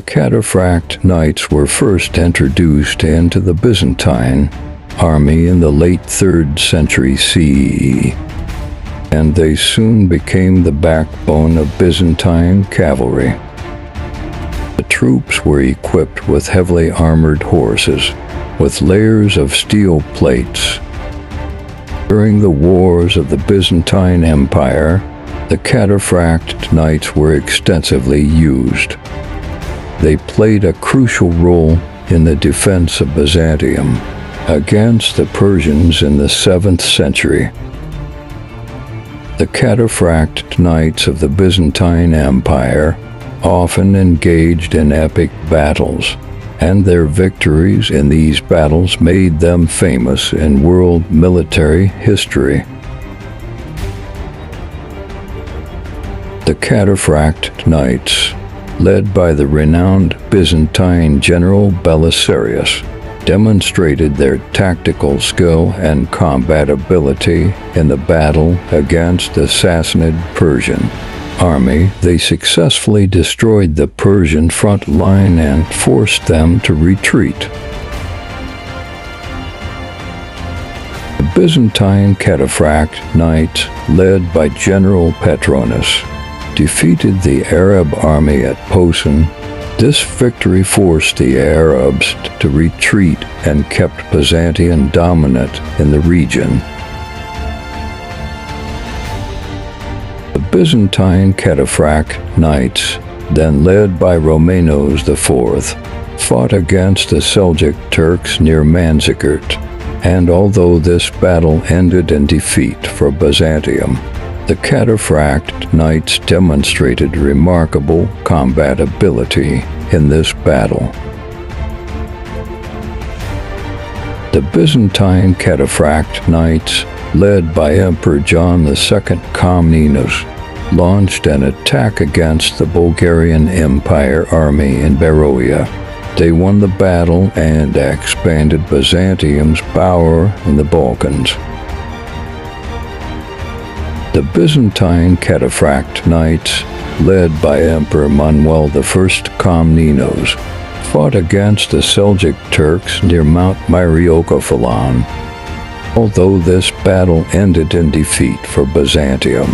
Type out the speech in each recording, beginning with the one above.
The cataphract knights were first introduced into the Byzantine army in the late 3rd century CE, and they soon became the backbone of Byzantine cavalry. The troops were equipped with heavily armored horses, with layers of steel plates. During the wars of the Byzantine Empire, the cataphract knights were extensively used. They played a crucial role in the defense of Byzantium against the Persians in the 7th century. The cataphract knights of the Byzantine Empire often engaged in epic battles, and their victories in these battles made them famous in world military history. The cataphract knights, led by the renowned Byzantine general Belisarius, demonstrated their tactical skill and combat ability in the battle against the Sassanid Persian army. They successfully destroyed the Persian front line and forced them to retreat. The Byzantine cataphract knights, led by General Petronius, defeated the Arab army at Poson this victory forced the Arabs to retreat and kept Byzantium dominant in the region. The Byzantine cataphract knights, then led by Romanos IV, fought against the Seljuk Turks near Manzikert, and although this battle ended in defeat for Byzantium, the cataphract knights demonstrated remarkable combat ability in this battle. The Byzantine cataphract knights, led by Emperor John II Komnenos, launched an attack against the Bulgarian Empire army in Beroia. They won the battle and expanded Byzantium's power in the Balkans. The Byzantine cataphract knights, led by Emperor Manuel I Komnenos, fought against the Seljuk Turks near Mount Myriokephalon. Although this battle ended in defeat for Byzantium,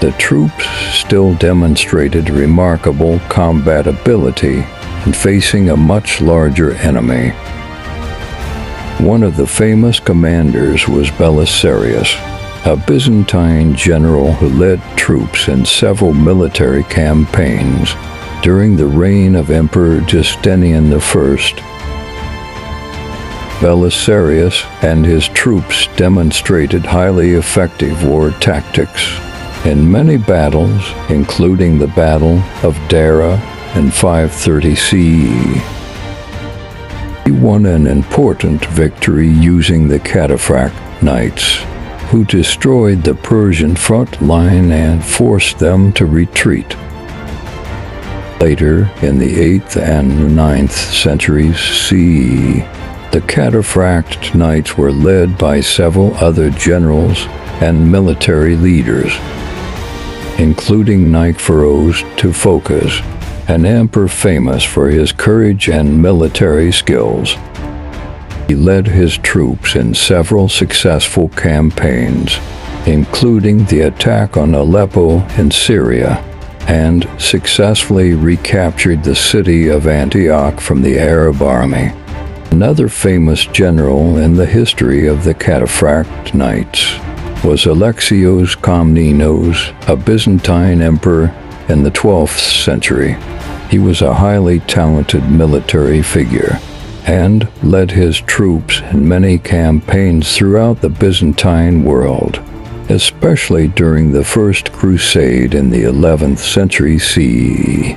the troops still demonstrated remarkable combat ability in facing a much larger enemy. One of the famous commanders was Belisarius, a Byzantine general who led troops in several military campaigns during the reign of Emperor Justinian I. Belisarius and his troops demonstrated highly effective war tactics. In many battles, including the Battle of Dara in 530 CE, he won an important victory using the cataphract knights who destroyed the Persian front line and forced them to retreat. Later, in the 8th and 9th centuries CE, the cataphract knights were led by several other generals and military leaders, including Nikephoros Phocas, an emperor famous for his courage and military skills. He led his troops in several successful campaigns, including the attack on Aleppo in Syria, and successfully recaptured the city of Antioch from the Arab army. Another famous general in the history of the Cataphract Knights was Alexios Komnenos, a Byzantine emperor in the 12th century. He was a highly talented military figure and led his troops in many campaigns throughout the Byzantine world, especially during the First Crusade in the 11th century CE.